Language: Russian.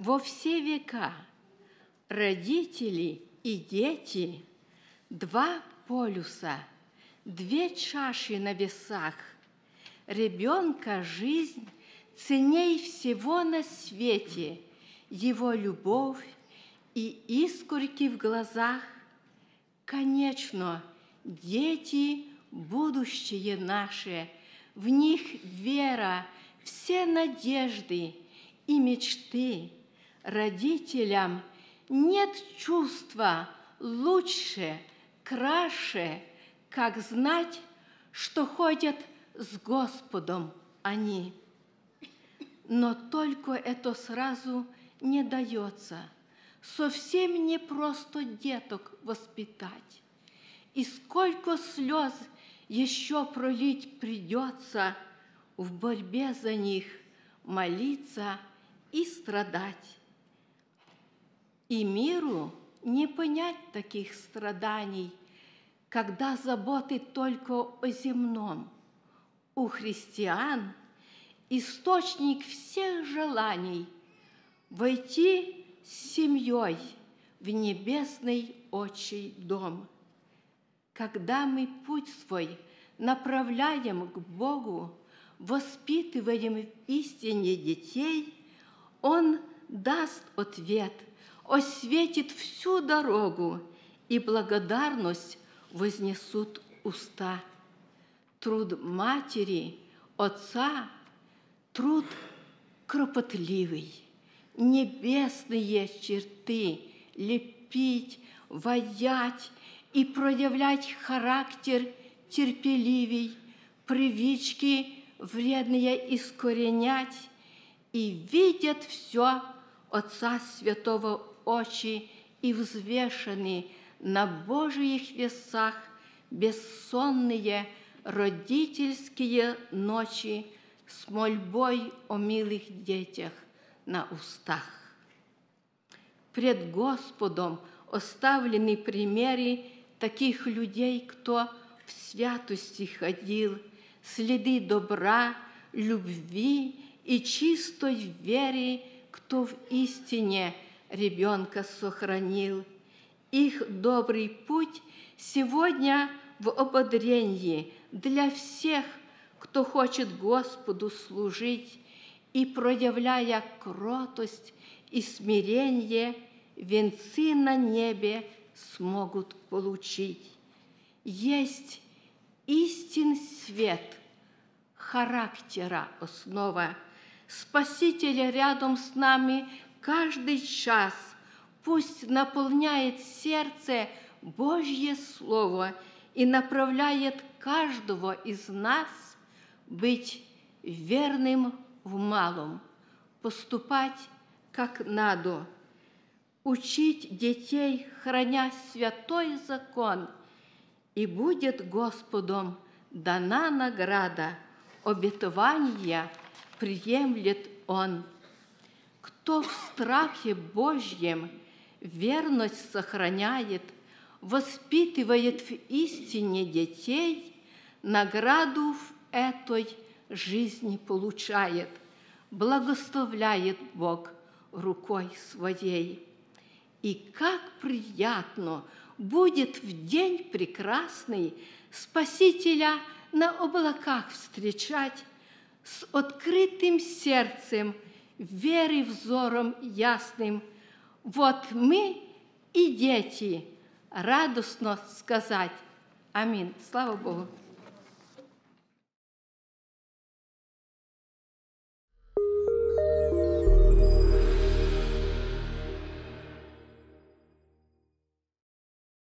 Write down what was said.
во все века родители и дети, два полюса, две чаши на весах. Ребенка жизнь ценней всего на свете, его любовь и искорки в глазах. Конечно, дети – будущее наше, в них вера, все надежды и мечты. Родителям нет чувства лучше, краше, как знать, что ходят с Господом они. Но только это сразу не дается. Совсем не просто деток воспитать. И сколько слез еще пролить придется в борьбе за них, молиться и страдать. И миру не понять таких страданий, когда заботы только о земном. У христиан источник всех желаний войти с семьей в небесный отчий дом. Когда мы путь свой направляем к Богу, воспитываем в истине детей, Он даст ответ, осветит всю дорогу, и благодарность вознесут уста. Труд матери, отца, труд кропотливый, небесные черты лепить, воять и проявлять характер терпеливей, привычки вредные искоренять, и видят все Отца Святого очи и взвешены на Божьих весах бессонные родительские ночи с мольбой о милых детях на устах. Пред Господом оставлены примеры таких людей, кто в святости ходил, следы добра, любви и чистой веры, кто в истине ребенка сохранил. Их добрый путь сегодня в ободрении для всех, кто хочет Господу служить и, проявляя кротость и смирение, венцы на небе смогут получить. Есть истин свет характера основа. Спасителя рядом с нами каждый час. Пусть наполняет сердце Божье Слово и направляет каждого из нас быть верным в малом, поступать как надо, учить детей, храня святой закон, и будет Господом дана награда, обетования приемлет Он. Кто в страхе Божьем верность сохраняет, воспитывает в истине детей, награду в этой жизни получает, благословляет Бог рукой своей. И как приятно будет в день прекрасный Спасителя на облаках встречать с открытым сердцем, верой взором ясным. Вот мы и дети, радостно сказать Аминь. Слава Богу.